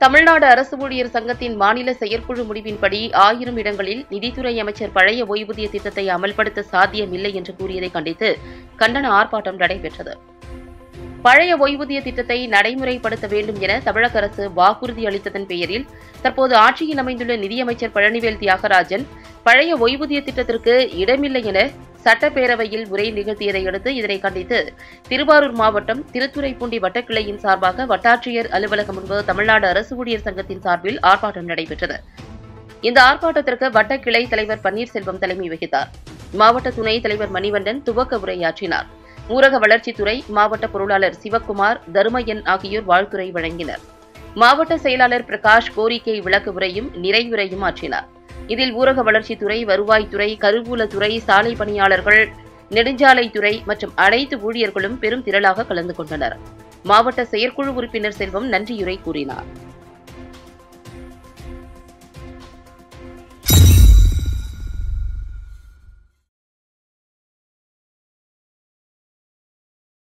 தமிழ்நாடு அரசு ஊழியர் சங்கத்தின் மாநில செயற்குழு முடிவின்படி ஆயிரம் இடங்களில் நிதித்துறை அமைச்சர் பழைய ஓய்வூதிய திட்டத்தை அமல்படுத்த சாத்தியமில்லை என்று கூறியதை கண்டித்து கண்டன ஆர்ப்பாட்டம் நடைபெற்றது. பழைய ஓய்வூதிய திட்டத்தை நடைமுறைப்படுத்த வேண்டும் என தமிழக அரசு வாக்குறுதி அளித்ததன் பெயரில் தற்போது ஆட்சியில் அமைந்துள்ள நிதியமைச்சர் பழனிவேல் தியாகராஜன் பழைய ஓய்வூதிய திட்டத்திற்கு இடமில்லை என சட்டப்பேரவையில் உரை நிகழ்த்தியதை அடுத்து இதனை கண்டித்து திருவாரூர் மாவட்டம் திருத்துறைப்பூண்டி வட்டக்கிளையின் சார்பாக வட்டாட்சியர் அலுவலகம் முன்பு தமிழ்நாடு அரசு ஊழியர் சங்கத்தின் சார்பில் ஆர்ப்பாட்டம் நடைபெற்றது. இந்த ஆர்ப்பாட்டத்திற்கு வட்டக்கிளை தலைவர் பன்னீர்செல்வம் தலைமை வகித்தார். மாவட்ட துணைத் தலைவர் மணிவண்டன் துவக்க உரையாற்றினார். ஊரக வளர்ச்சித்துறை மாவட்ட பொருளாளர் சிவக்குமார் தருமையன் ஆகியோர் வாழ்த்துரை வழங்கினர். மாவட்ட செயலாளர் பிரகாஷ் கோரிக்கை விளக்கு உரையும் நிறைவுரையும் ஆற்றினார். இதில் ஊரக வளர்ச்சித்துறை வருவாய்த்துறை கருவூலத்துறை சாலை பணியாளர்கள் நெடுஞ்சாலைத்துறை மற்றும் அனைத்து ஊழியர்களும் பெரும் திரளாக கலந்து கொண்டனர். மாவட்ட செயற்குழு உறுப்பினர் செல்வம் நன்றியுரை கூறினார்.